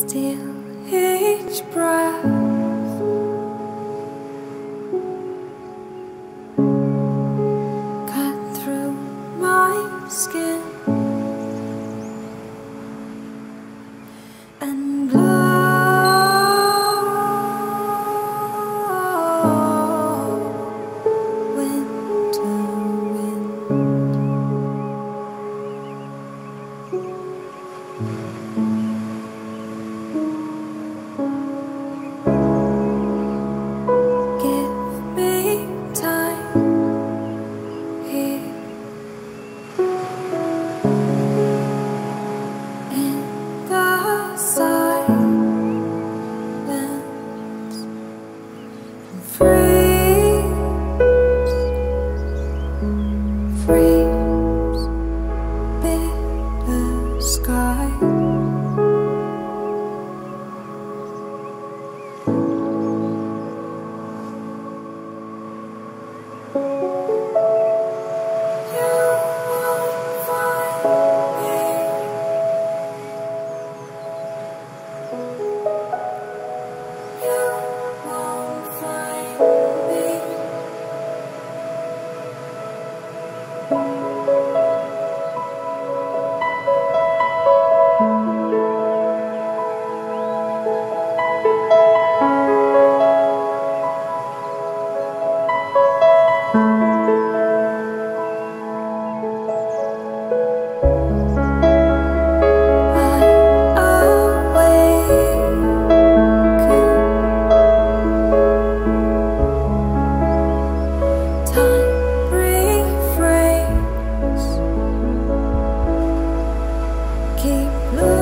Steal each breath. Cut through my skin and keep losing.